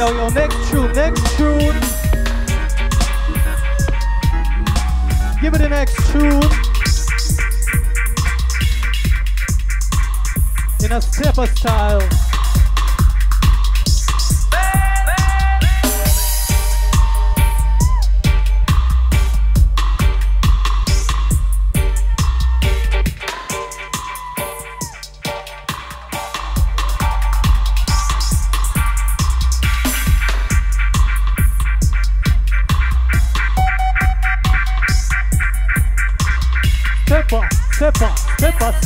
Yo, yo, next tune, next tune. Give it an next tune. In a stepper style.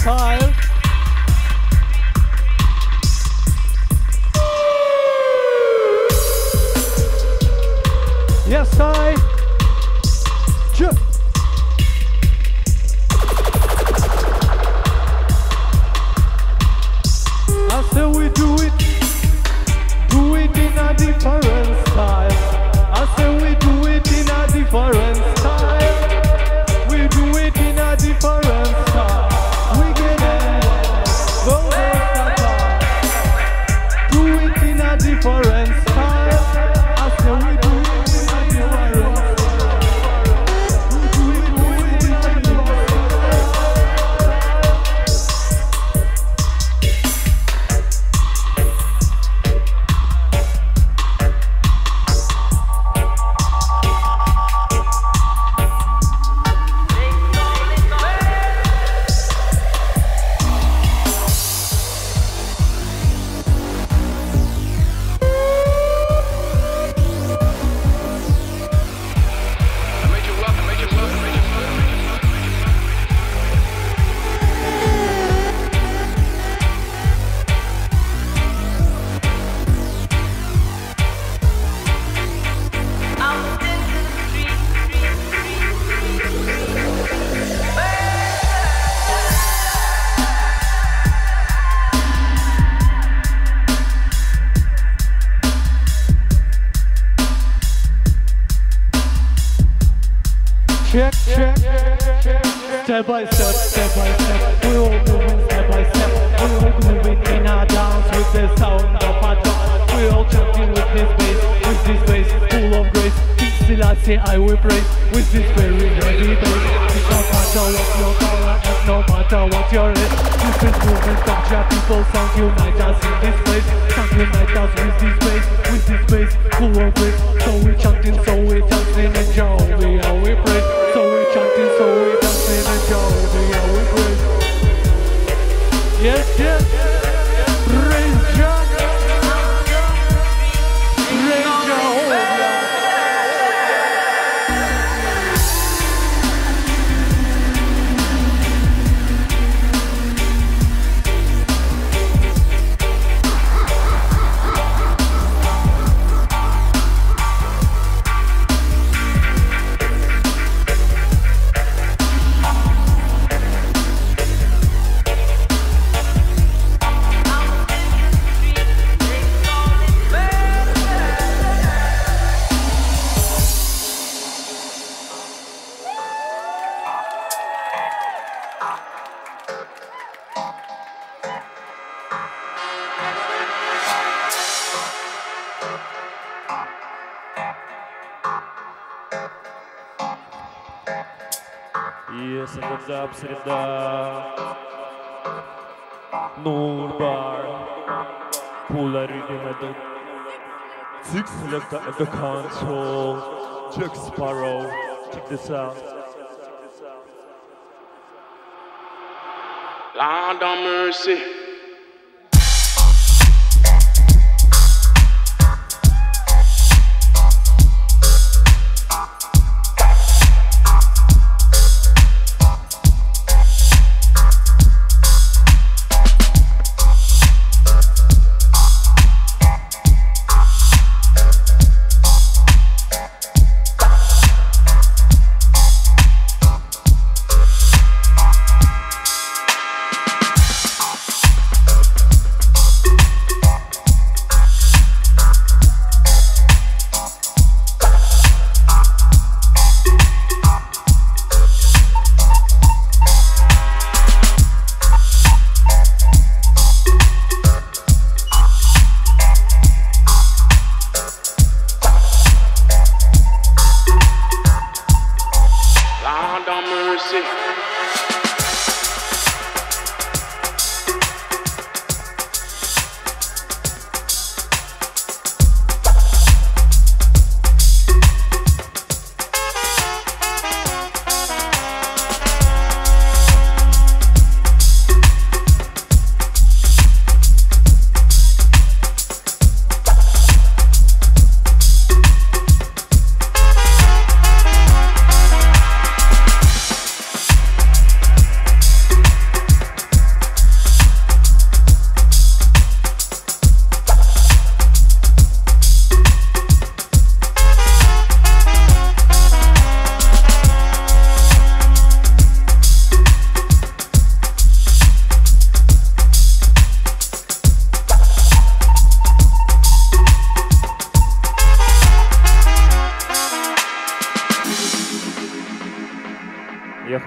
time. house with these of the, the console. Jack Sparrow. Check this out. Lord of mercy.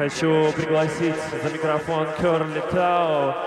Хочу пригласить за микрофон Керли Тау.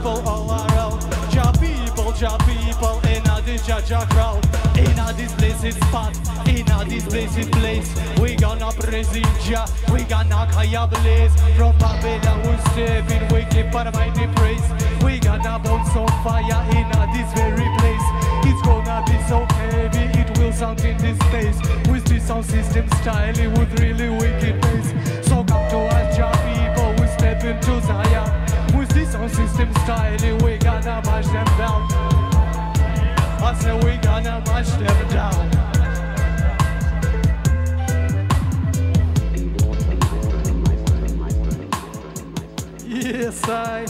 People, all around. Ja people, ja people in a this ja ja crowd. In a this blessed spot, in a this blessed place. We gonna praise in we gonna kaya blaze. From Babylon we in, we keep our mighty praise. We gonna bounce on fire in a this very place. It's gonna be so heavy, it will sound in this place. With this sound system style, with really wicked bass. So come to us, ja people, we step into Zion. This sound system style, we gonna mash them down. I said we gonna mash them down. Yes, I.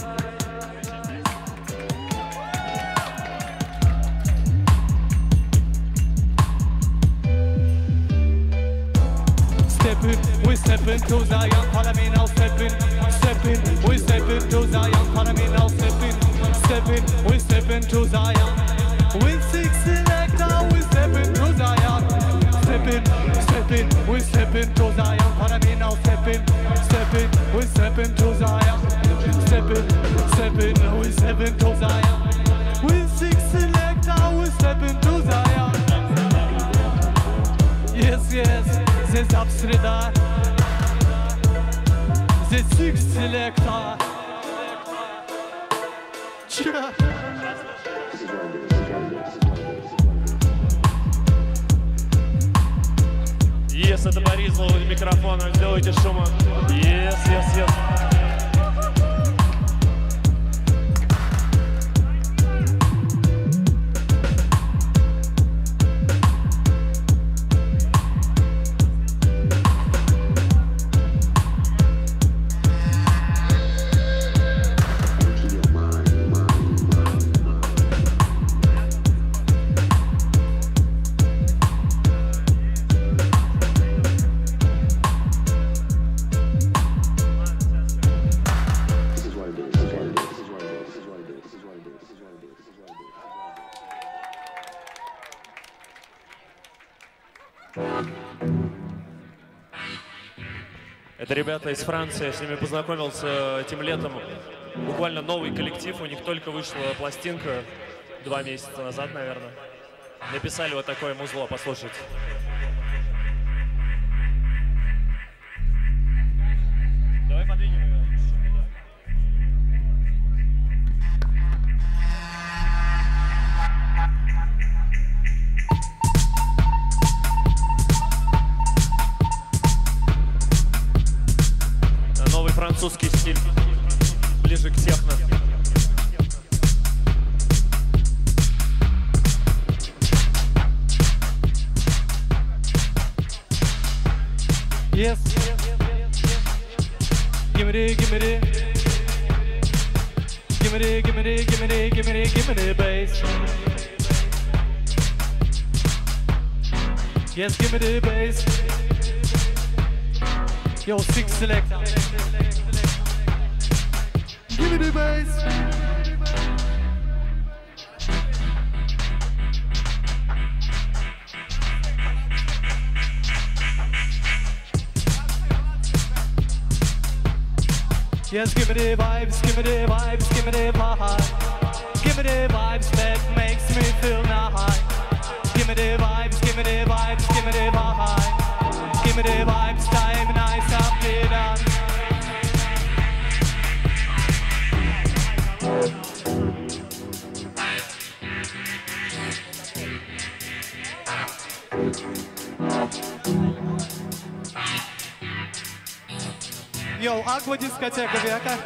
Step in, we step into Zion, follow me now, step in, step in, we step into Zion, follow me now, step in, step in, we step into Zion. With sick selector, we step into Zion, step in, step in, we step into Zion, follow me now, step in, step in, we step into Zion, step in, step in, we step into Zion. With sick selector, we step into Zion. Yes, yes. This is what what I do. Yes, это Борис у микрофона. Сделайте шума. Yes, yes, yes. Это ребята из Франции, я с ними познакомился этим летом. Буквально новый коллектив, у них только вышла пластинка два месяца назад, наверное. Написали вот такое музло, послушайте. Давай подвинем французский стиль, ближе к техно. Yes. Give me the, give me the. Give me the, give me the, give me the, give me the, give me the bass. Yes, give me the bass. Yo, six select. Give me the bass. Yes, give me the vibes, give me the vibes, give me the vibes. Give me the vibes that makes me feel nice. Give me the vibes, give me the vibes, give me the vibes. Give me the vibes, Йоу, аква дискотека века.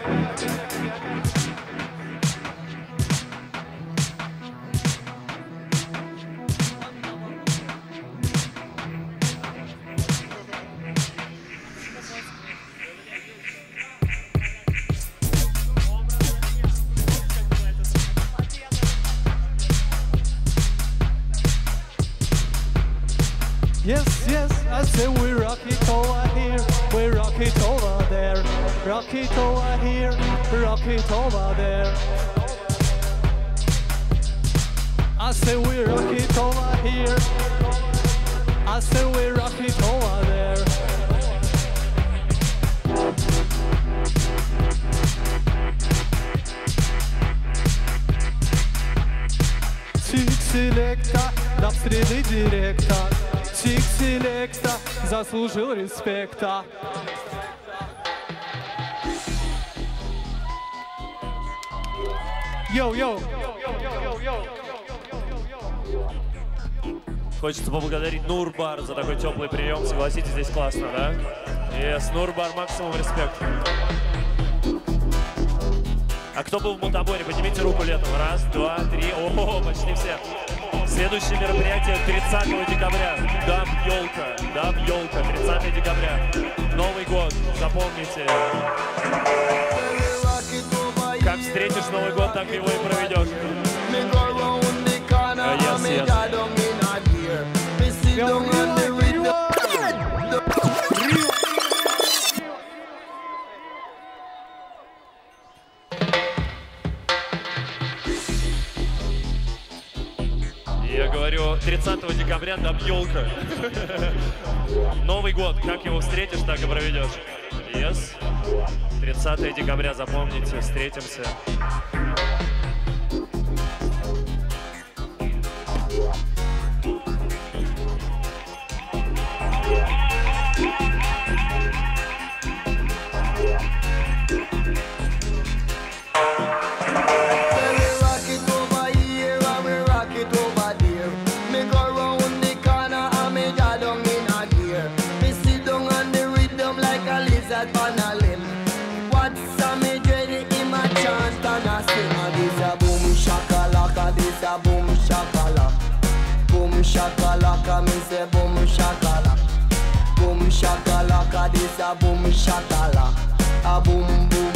Респекта Йоу, йоу, Хочется поблагодарить Нурбар за такой теплый прием. Согласитесь, здесь классно, да? Yes, Нурбар, максимум респект. А кто был в Мутаборе? Поднимите руку летом. Раз, два, три. О, почти все. Следующее мероприятие 30 декабря. Даб елка. Даб елка. 30 декабря. Новый год. Запомните. Как встретишь Новый год, так его и проведешь. Uh, yes, yes. 20 декабря там елка. Новый год, как его встретишь, так и проведешь. Yes. 30 декабря, запомните, встретимся. Shakalaka, me say boom shakalaka. Boom shakalaka, this a boom shakalaka. A boom boom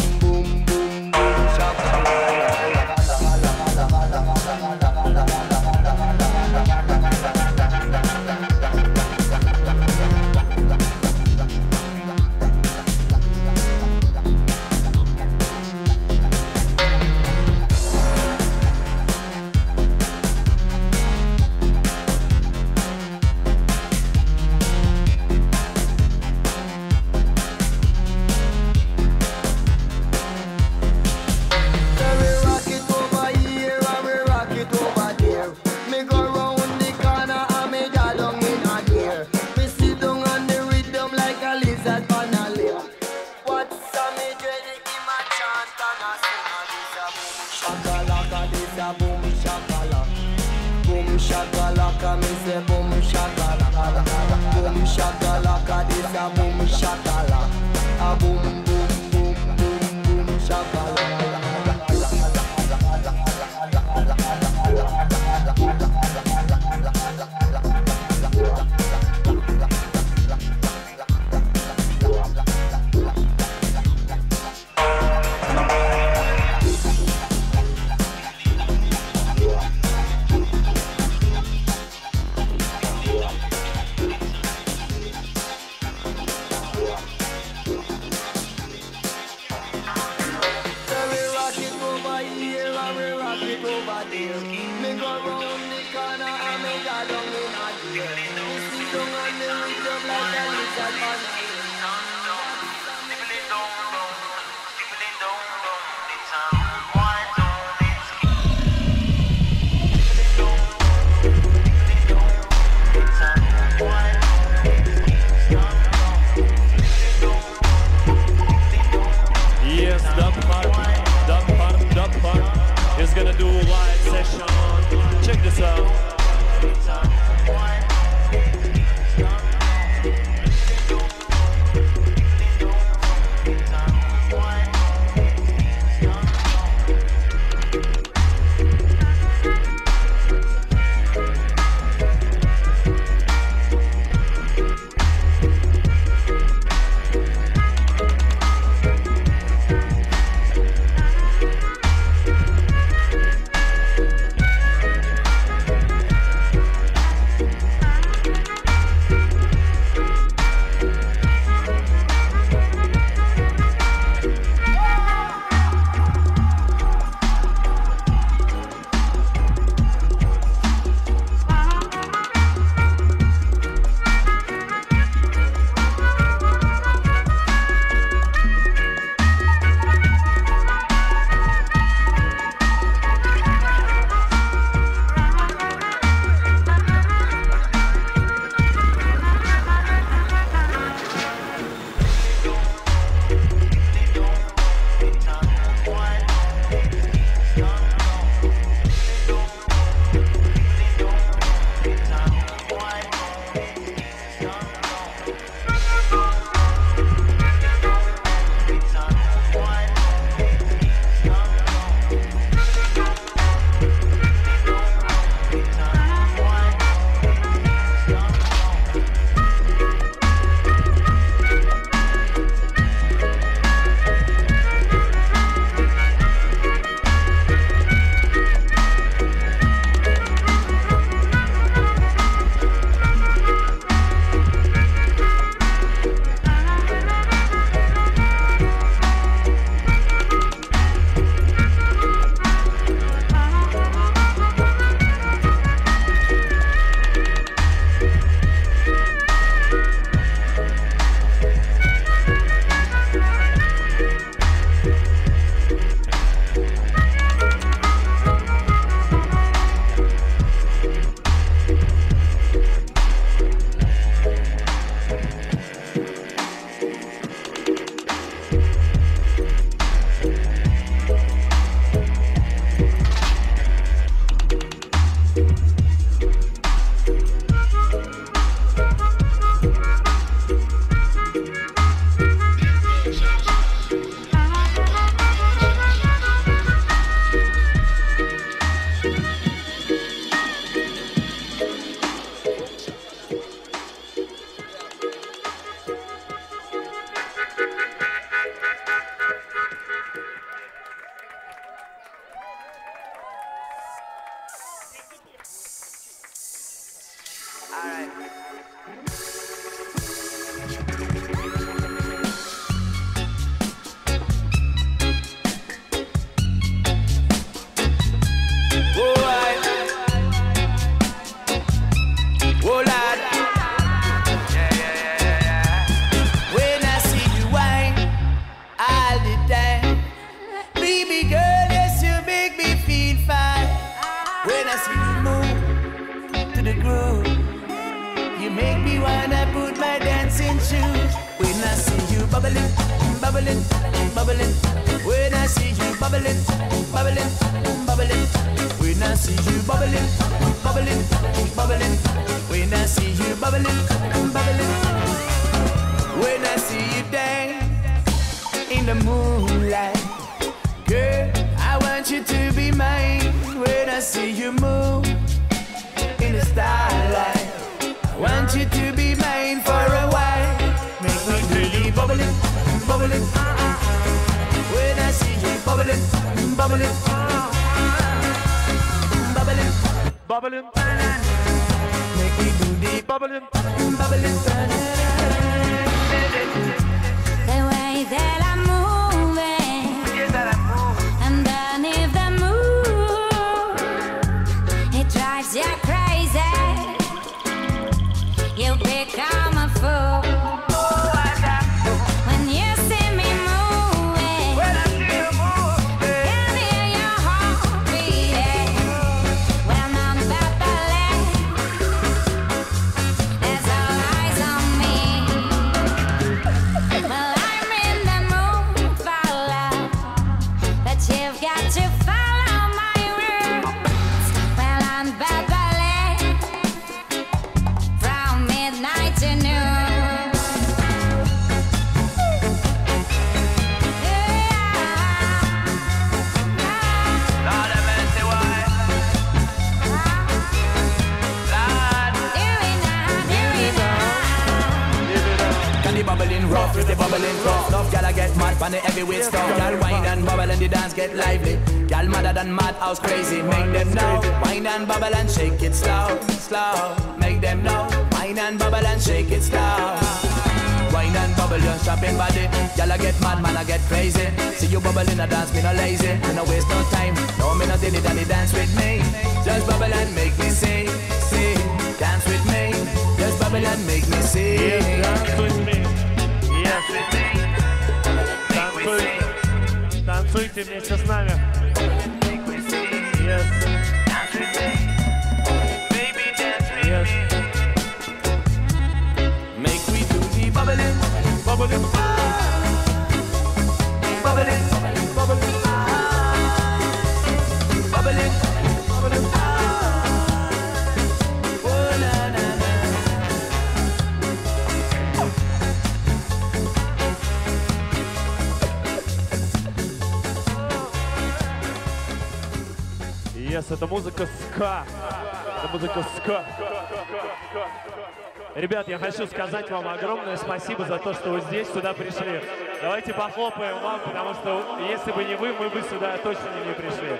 хочу сказать вам огромное спасибо за то, что вы здесь, сюда пришли. Давайте похлопаем вам, потому что если бы не вы, мы бы сюда точно не пришли.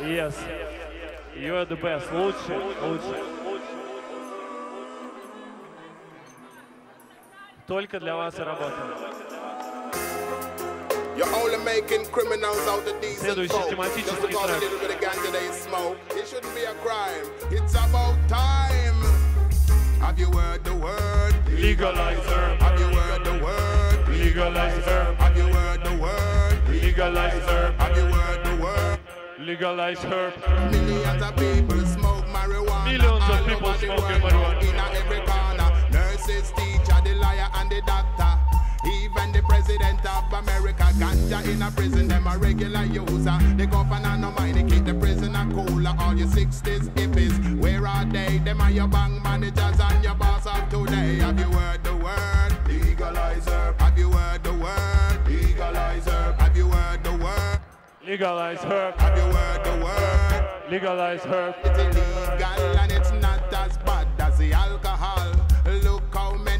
Yes. You're the best. Лучше, лучше. Только для вас и работаем. You're only making criminals out of decent Следующий тематический трек. Have you heard the word? Legalize herb. Have you heard the word? Legalize herb. Have you heard the word? Legalize herb. Have you heard the word? Legalize herb. Millions of people smoke marijuana. Millions of people over the smoking world, marijuana. In every corner. Nurses, teacher, Even the president of America, ganja in a prison, them a regular user. The governor no mind, they keep the prisoner cooler. All your 60s hippies, where are they? Them are your bank managers and your boss of today. Have you heard the word? Legalizer. Have you heard the word? Legalizer. Have you heard the word? Legalize herb. Have you heard the word? Legalize herb. It's illegal and it's not as bad as the alcohol.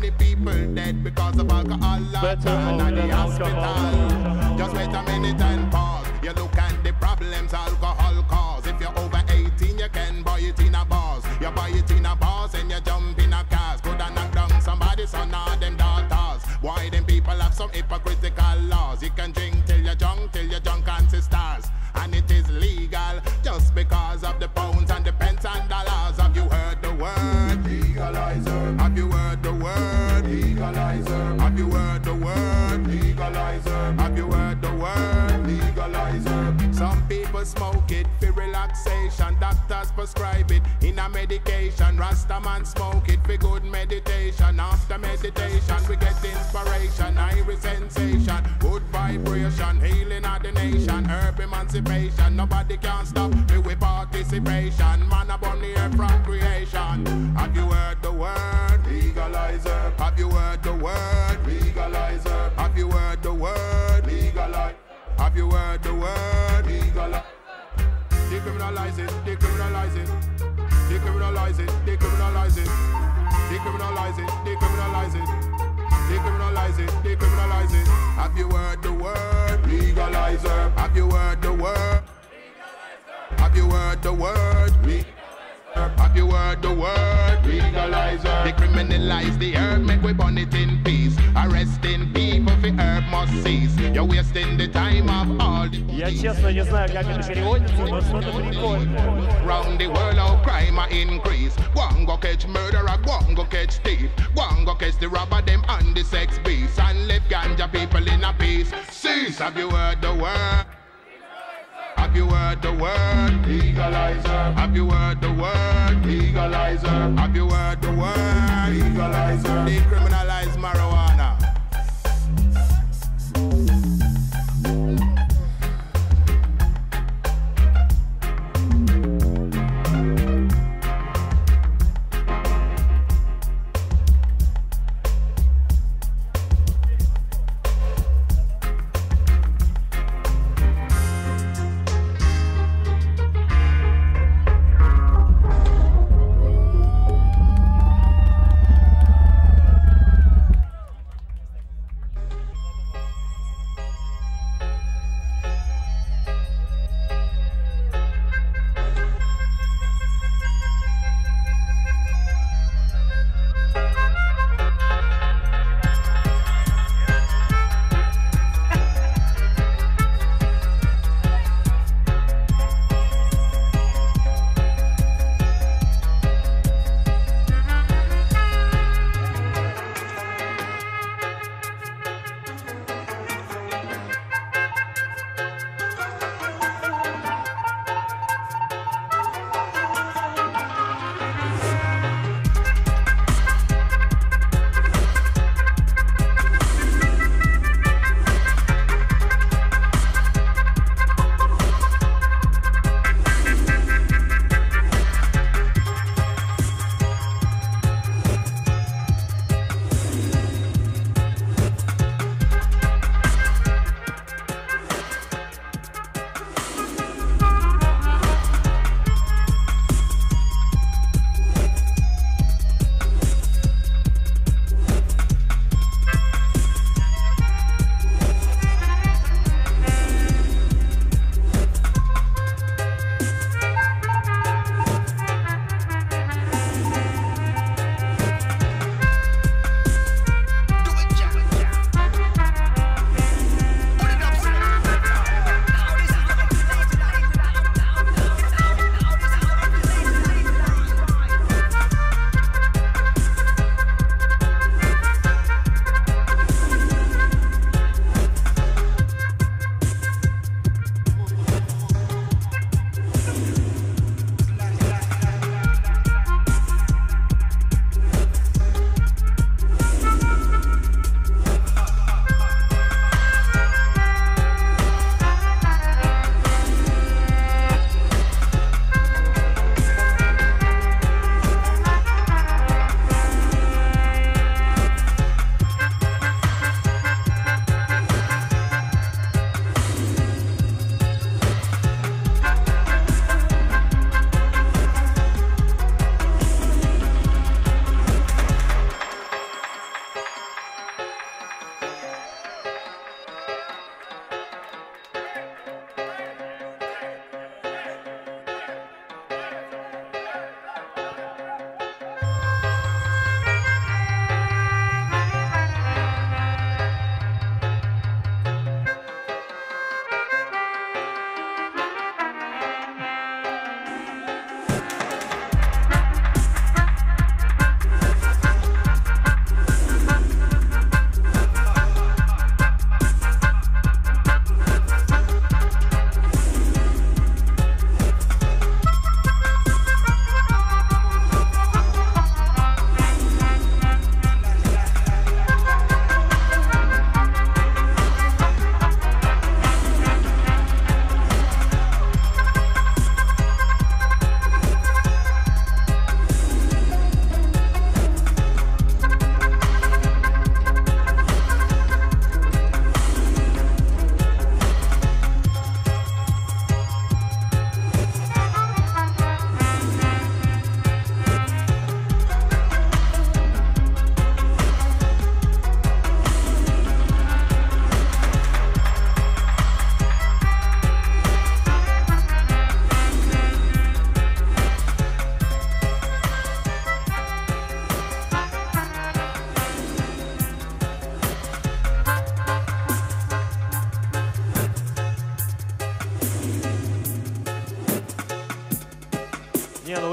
Many people dead because of alcohol. Better out at the alcohol. hospital. Just wait a minute and pause. You look at the problems alcohol cause. If you're over 18, you can buy it in a bars. You buy it in a bars and you jump in a cars. Could have knocked down somebody, son of them daughter. Why them people have some hypocritical laws? You can drink till you're drunk, till you're drunk and stars. And it is legal just because of smoke it for relaxation. Doctors prescribe it in a medication. Rasta man smoke it for good meditation. After meditation, we get inspiration, iris sensation, good vibration, healing of the nation, herb emancipation. Nobody can stop me with participation. Man upon the earth from creation. Have you heard the word? Legalizer. Have you heard the word? Legalizer. Have you heard the word? Have you heard the word? Legalize. Decriminalize it, decriminalize it, decriminalize it, decriminalize it, decriminalize it, decriminalize it, decriminalize it, decriminalize it. Have you heard the word? Legalizer. Have you heard the word? Have you heard the word? Le- Have you heard the word? Legalizer. Decriminalize the herb, make we burn it in peace. Arresting people for herb must cease. You're wasting the time of all the Я честно не знаю, как это переводится, но что-то прикольное. Round the world, how crime a increase. One go catch murderer, one go catch thief. One go catch the robber, them and the sex beast. And left ganja people in a peace. Cease, have you heard the word? Have you heard the word? Legalizer. Have you heard the word? Legalizer. Have you heard the word? Legalizer. Decriminalize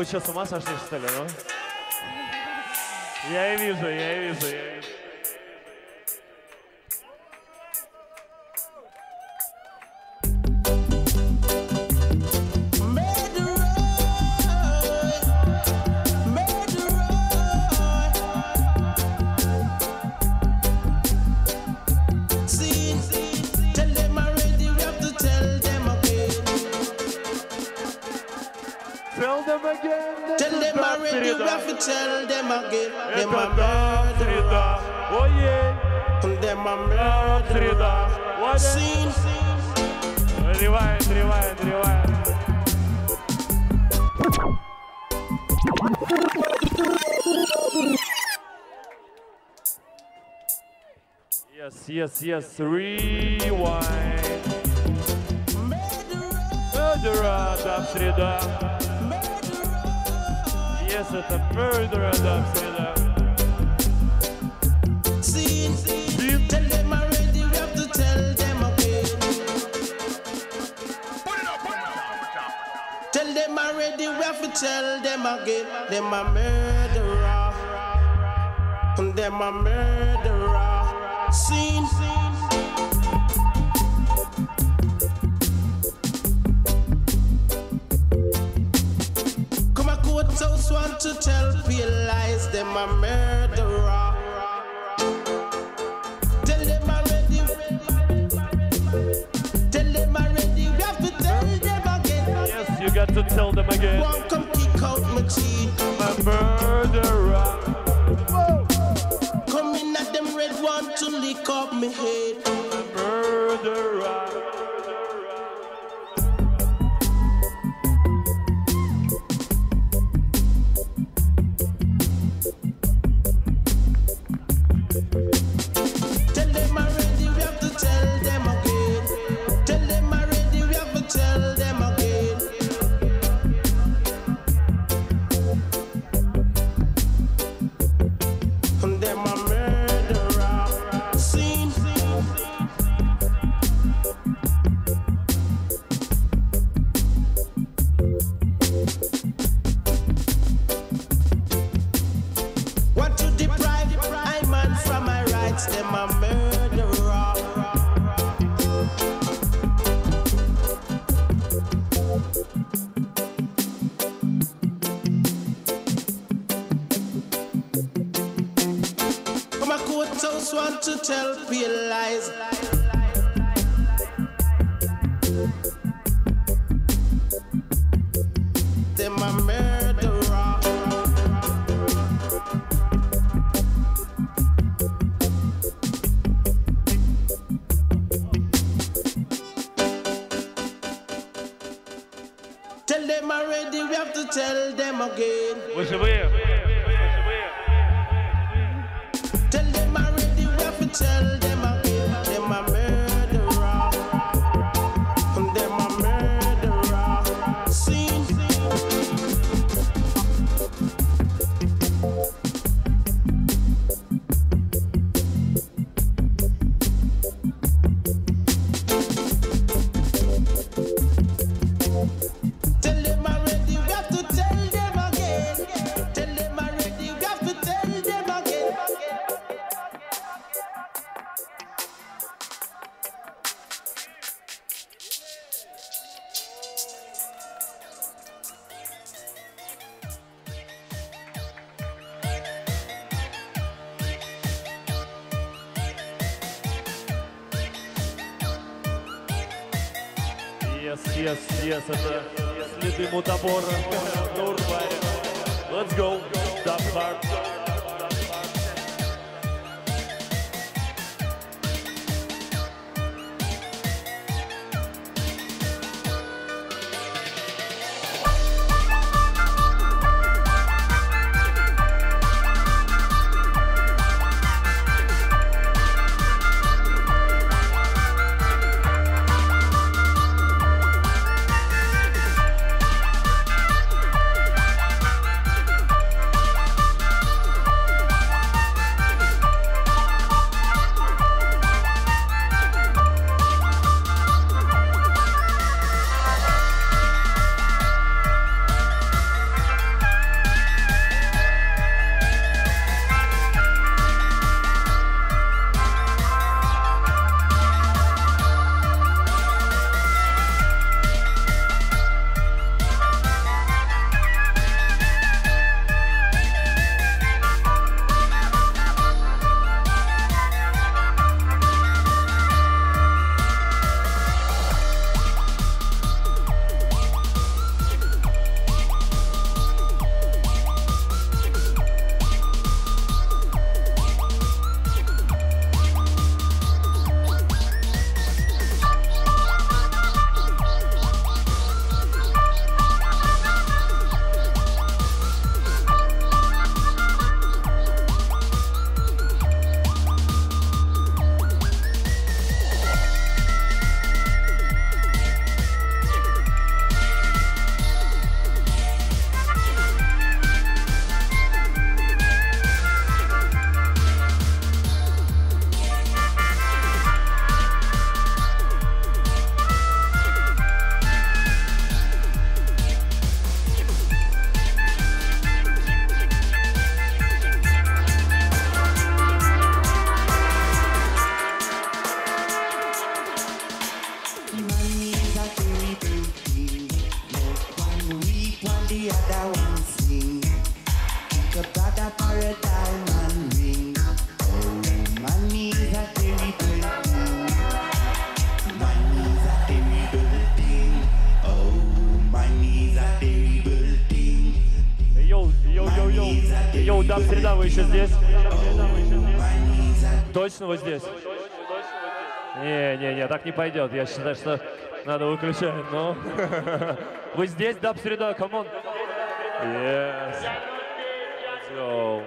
что, с ума сошли, что ли, ну? Я и вижу, я и вижу, Yes, yes, yes, rewind. Murderer, да, в. Yes, murderer, да. already we to tell them again, them a murderer, and them a murderer. Seen. Come a courthouse want to tell real lies, them a murderer. and tell them again. Won't come kick out my teeth. Remember. borra. Точно вы здесь? Не, не, не, так не пойдет. Я считаю, что надо выключать. Ну, вы здесь, даб среда, камон. Yes. Let's go.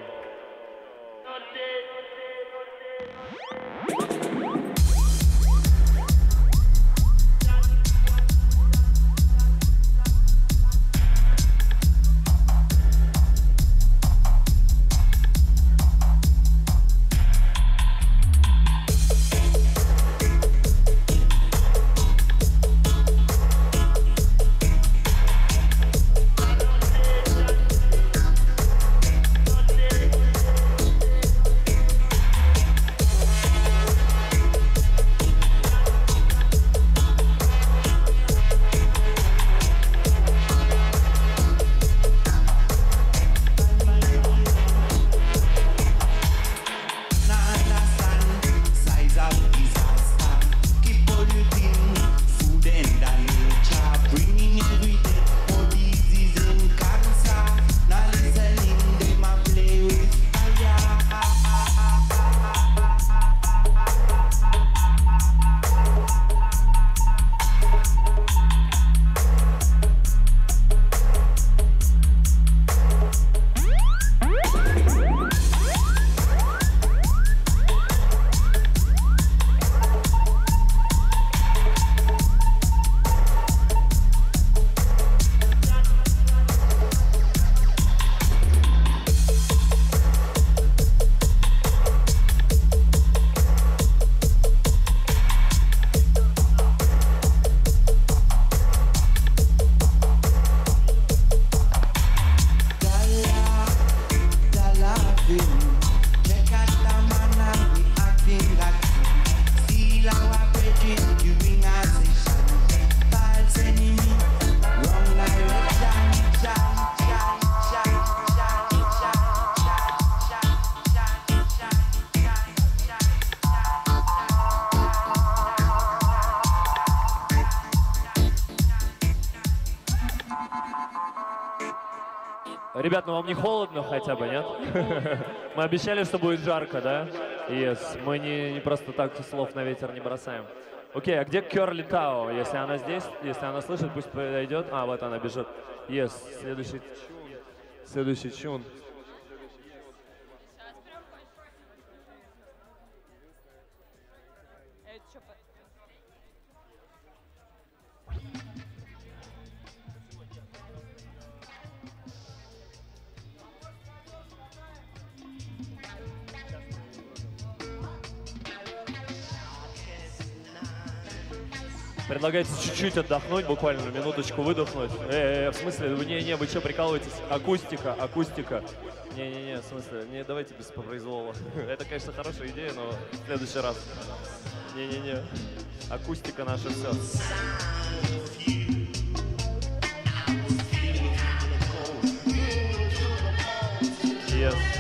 Ребят, ну вам не холодно хотя бы, нет? Мы обещали, что будет жарко, да? Yes. Мы не, не просто так слов на ветер не бросаем. Окей, а где Керли Тао? Если она здесь, если она слышит, пусть подойдет. А, вот она бежит. Yes. Следующий. Следующий чун. Предлагается чуть-чуть отдохнуть, буквально минуточку выдохнуть. Э, э, в смысле, вы не, не, вы что, прикалываетесь? Акустика, акустика. Не-не-не, в смысле, не давайте без произвола. Это, конечно, хорошая идея, но в следующий раз. Не-не-не. Акустика наша все. Yes.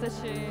的去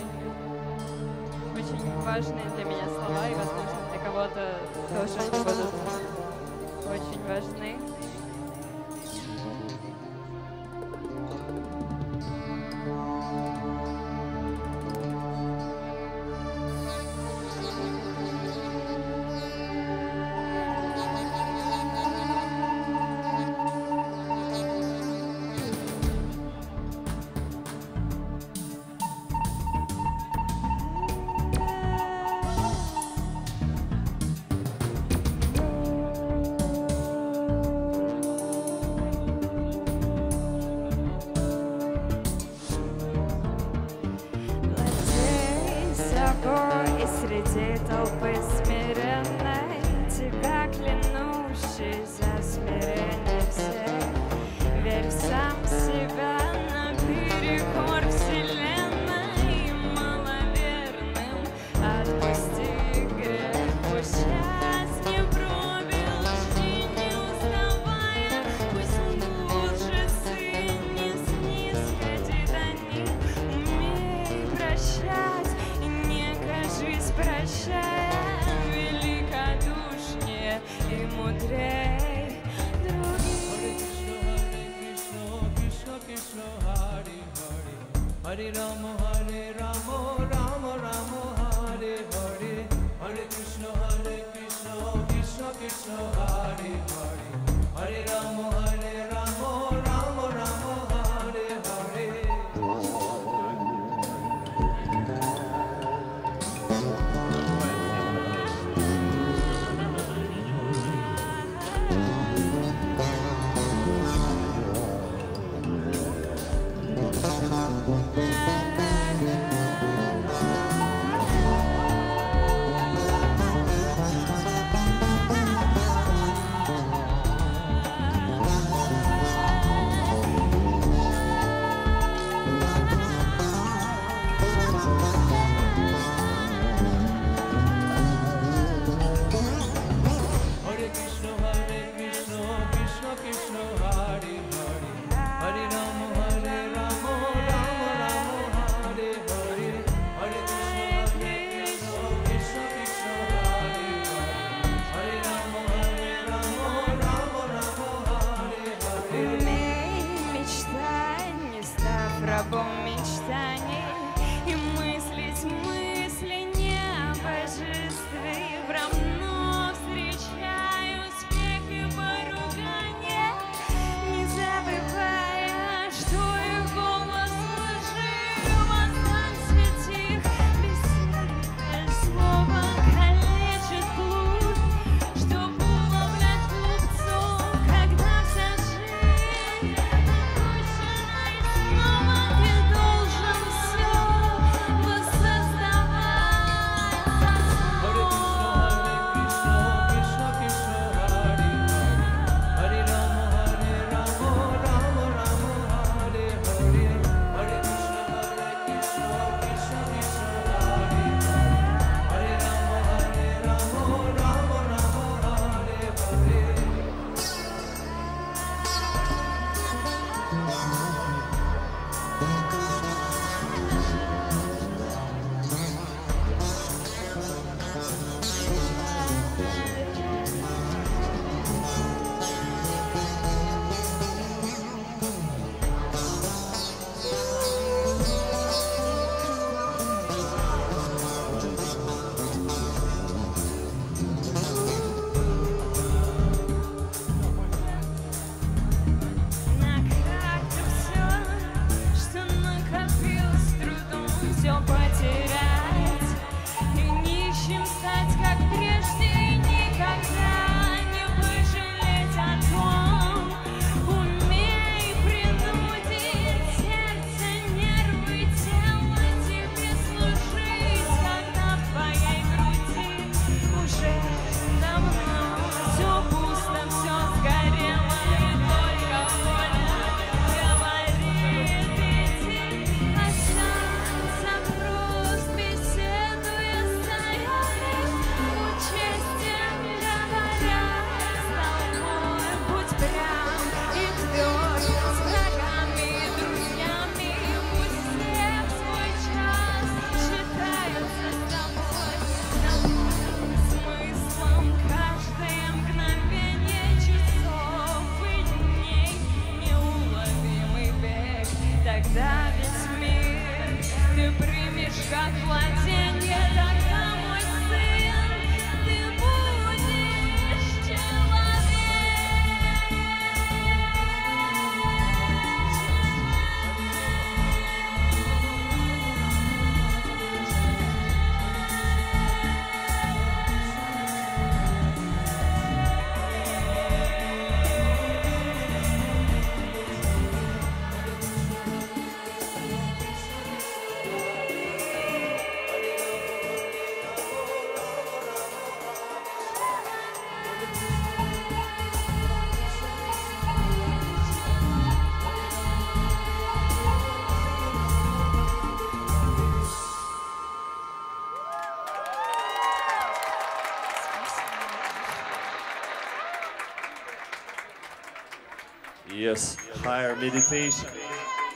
Yes, Higher Meditation.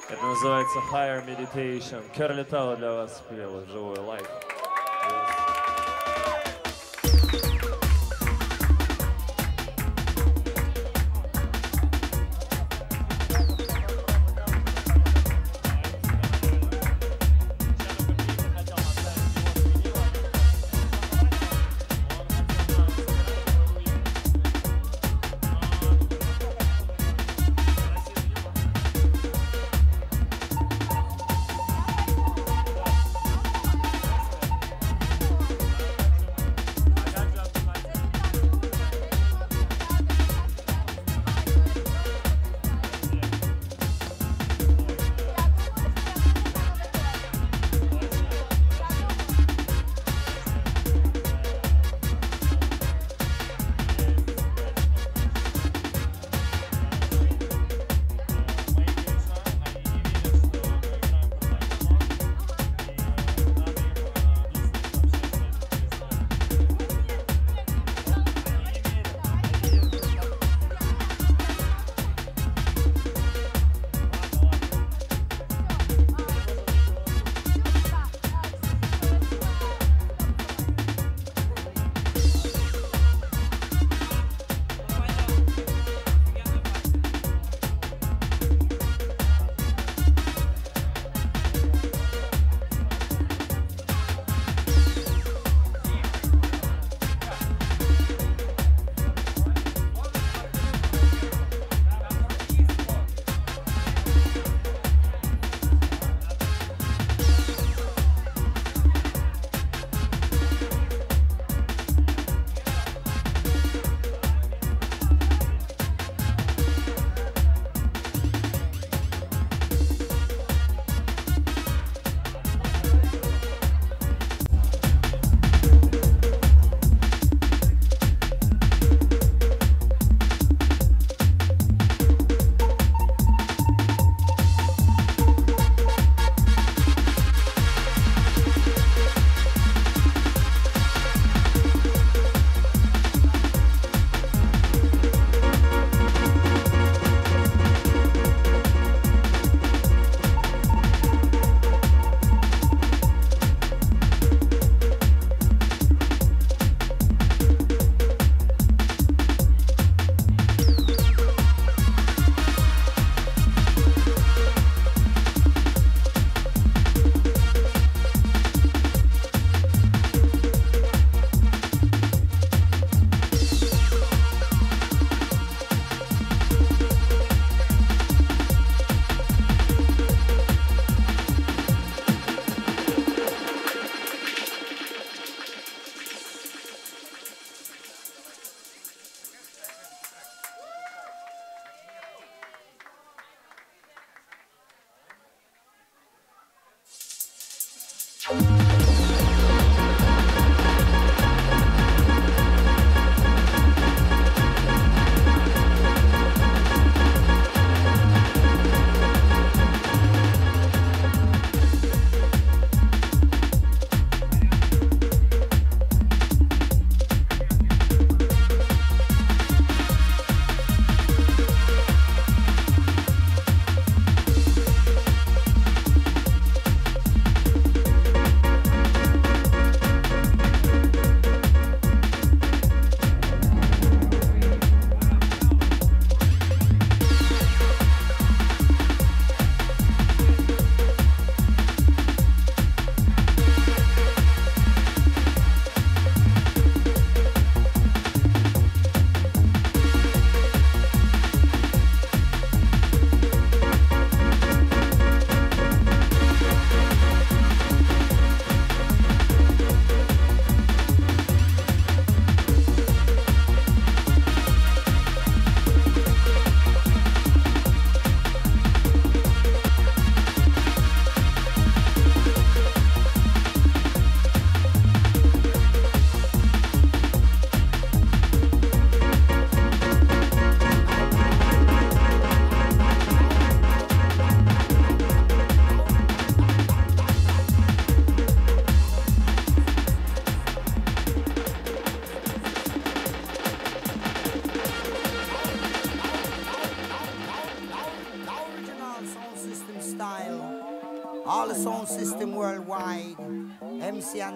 Это называется Higher Meditation. Керли Тау для вас спела живой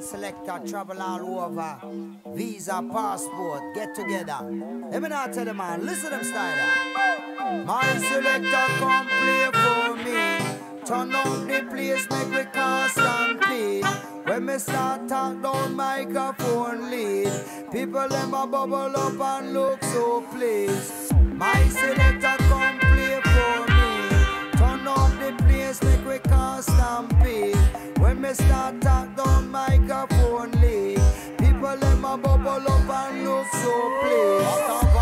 selector travel all over. Visa, passport, get together. Let me not tell the man. Listen to them style. My selector come play for me. Turn on the place, make we constantly. When me start talk down microphone lead, people them a bubble up and look so pleased. My selector come play for me. Turn up the place, make we constant. When me start talk down microphone leak. People let my bubble up and look so pleased.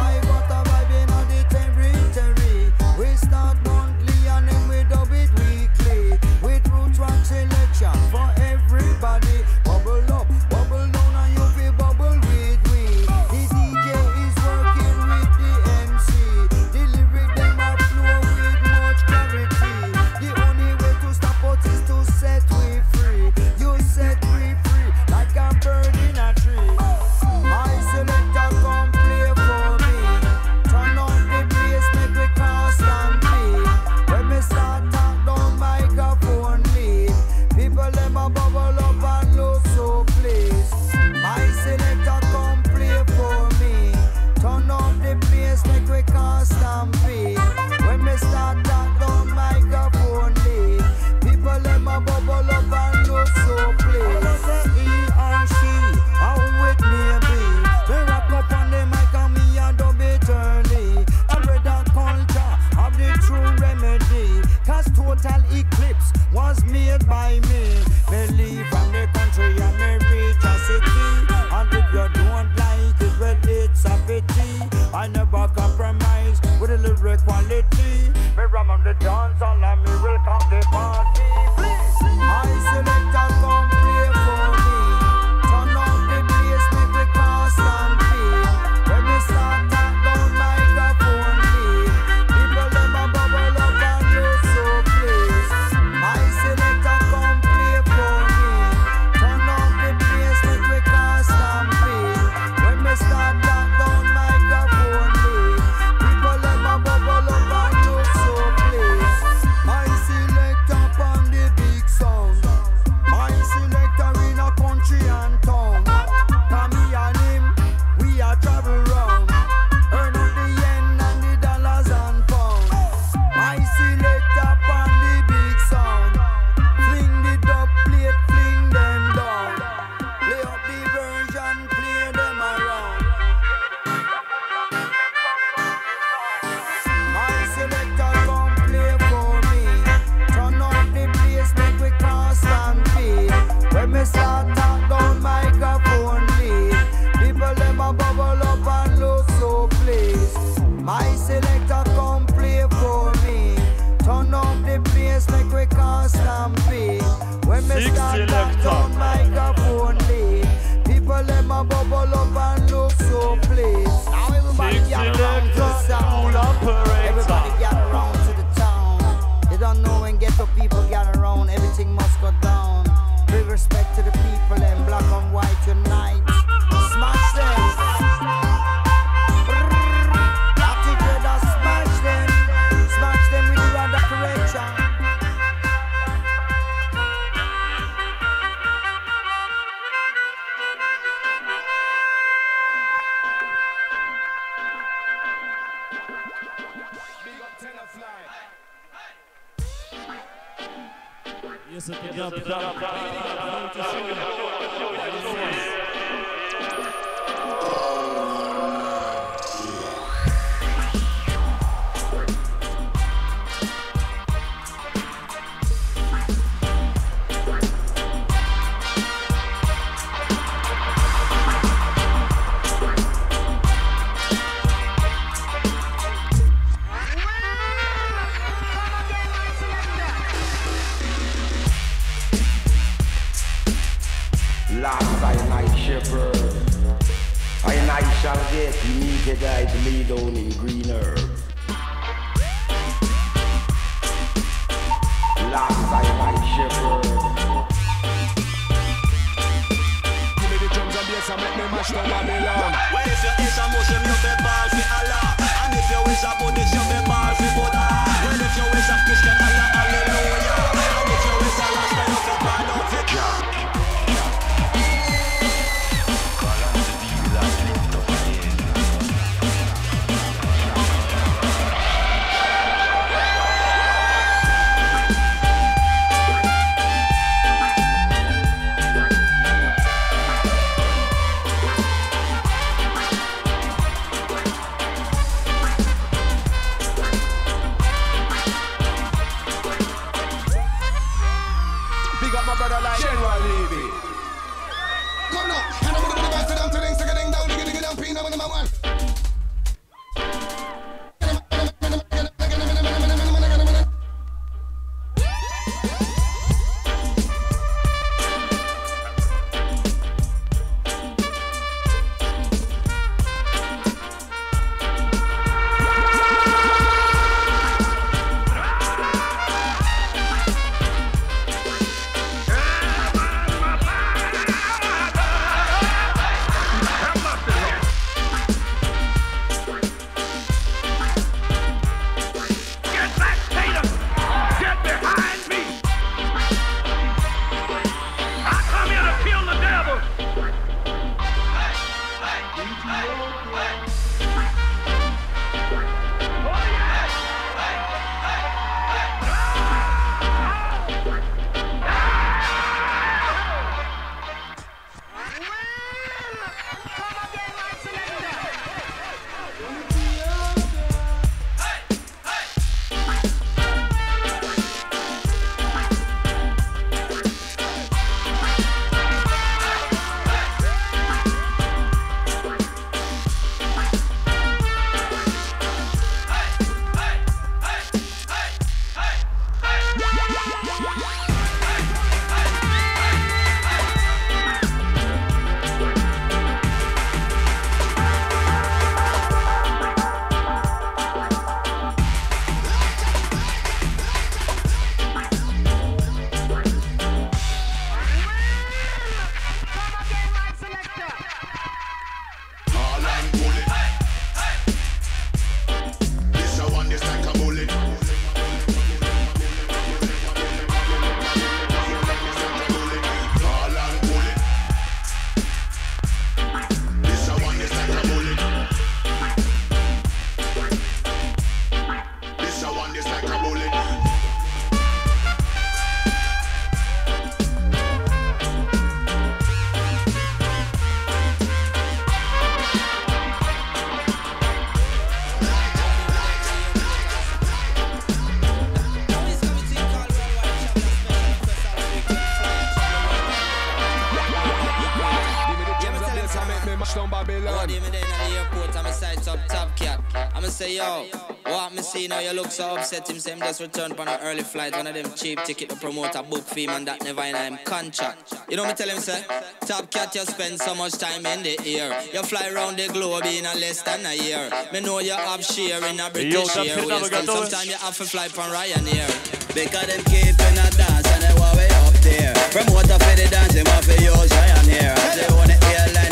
so upset him, Sam just returned from an early flight. One of them cheap ticket to promote a book fee, man, that never in him contract. You know me tell him, sir. Top cat, you spend so much time in the air. You fly around the globe in a less than a year. Me know you have share in a British Airways. Sometimes you have to fly from Ryanair. Because them keeping a dance and they way up there. Promoter for the dance, they want to use Ryanair. They want the airline.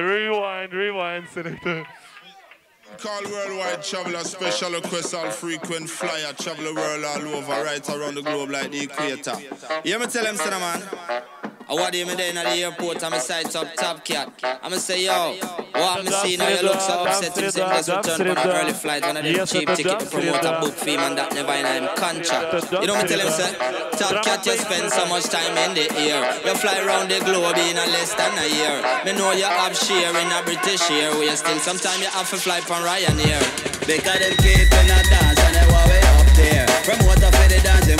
Rewind, rewind, Senator. Call worldwide traveler, special request all frequent flyer, travel the world all over, right around the globe like the equator. You ever tell him, Cinnamon? I want him then at the airport, I'm a size top top cat. I'ma say, yo, what I'm a see now you look so upset, him say just return on. an early flight, one of them cheap ticket promoter book fee, man, that never in him contract. You know me tell him, sir, top cat, you spend so much time in the air. You fly around the globe in a less than a year. Me know you have share in a British Airways, still sometime you have to fly from Ryanair. Because them people not dance and they want worry up there. From what I feel, the dancing,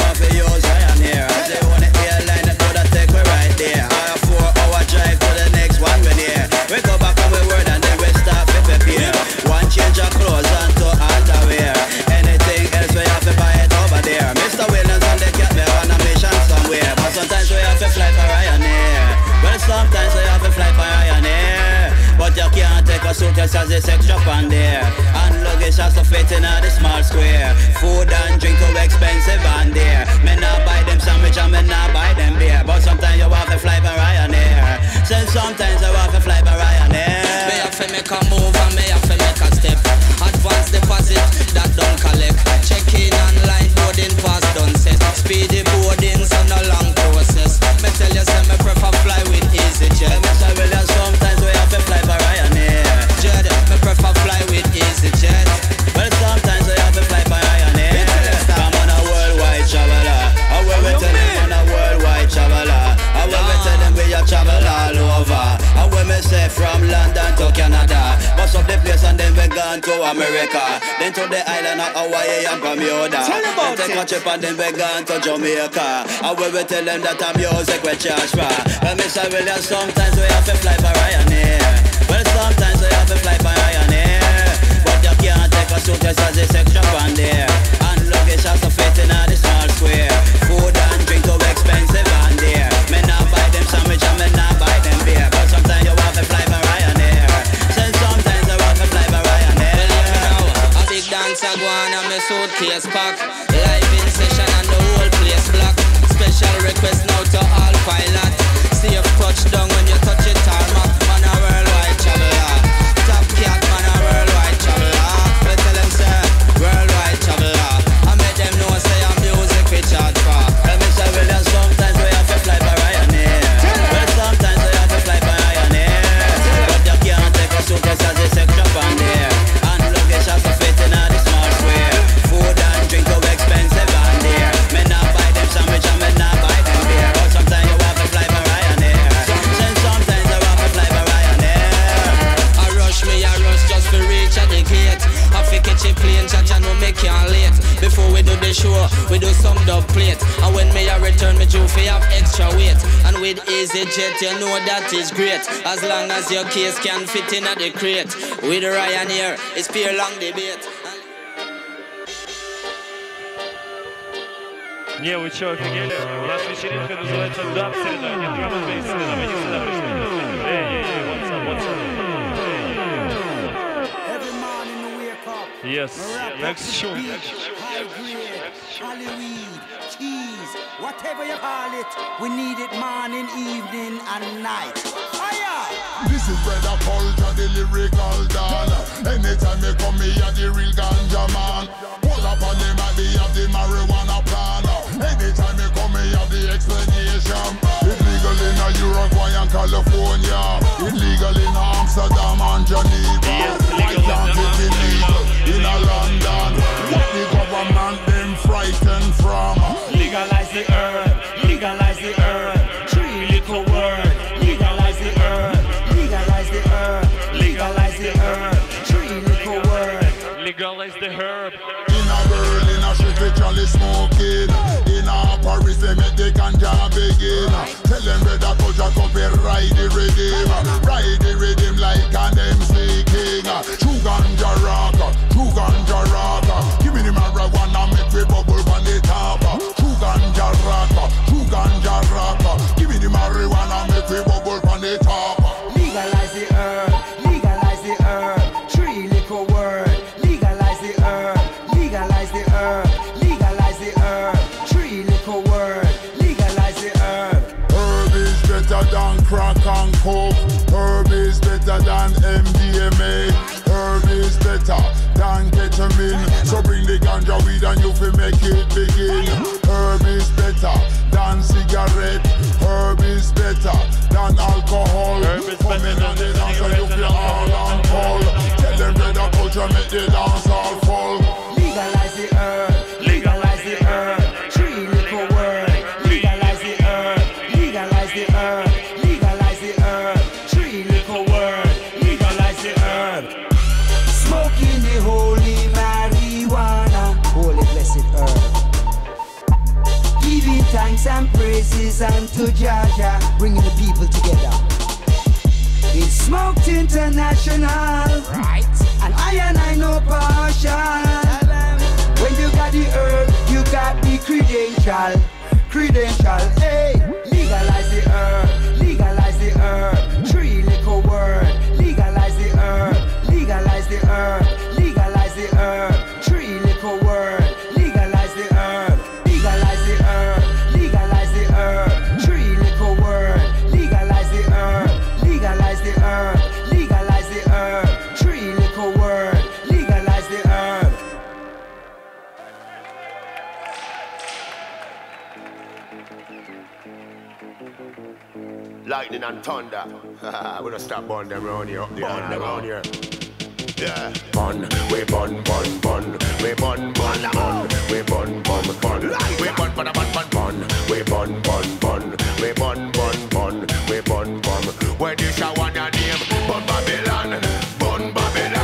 sometimes you have to fly by Ryanair. Me have to make a move to America. Then to the island of Hawaii and Bermuda. Tell them about then take a it. trip and then we gone to Jamaica. And we will tell them that our music we charge for. Well, Mr. Williams, sometimes we have to fly by Ryanair. Well, sometimes we have to fly by Ryanair. But you can't take a suitcase as it's extra on there. And luggage has to fit in a the small square. Food and drink too expensive on there. Me not buy them sandwich and me my suitcase pack Live in session and the whole place black. Special request now to all pilot. Safe touchdown love plate. And when me I return, me due fi have extra weight. And with easyJet, you know that is great. As long as your case can fit in at the crate. With Ryanair, it's pure long debate. Yeah, we чё, офигели? У нас вечеринка называется среда». Нет, сюда пришли. Wake up. Yes, next show. High grade, Hollyweed, cheese, whatever you call it. We need it morning, evening, and night. Fire! This is brother culture, the lyrical don. Anytime you come here, the real ganja man. Pull up on them and they have the marijuana plan. Anytime you come here, the explanation. Uruguay and California. Illegal in Amsterdam and Geneva. Why can't it be legal in London? What ganja begin. Tell them the culture come fi ride the rhythm. Ride the rhythm like an MC king. True ganja rock, true ganja rock. Red the culture make the dance all fall. Legalize the herb, legalize the herb. Three little word. Legalize the herb, legalize the herb, legalize the herb. Three little word. Legalize the herb. Smoking the holy marijuana, holy blessed herb. Giving thanks and praises unto Jah Jah, bringing the people together. It's smoked international, right? I and I know partial. When you got the herb, you got the credential, credential. Hey, lightning and thunder. We gonna stop burn them round here, burn them round here. Yeah. Bun, we bun, bun, bun, we bun, bun, bun, we bun, bun, bun, we bun, bun, bun, bun, bun, we bun, bun, bun, we bun, bun, bun, we bun, bun. Where this I want your name? Bun Babylon, bun Babylon.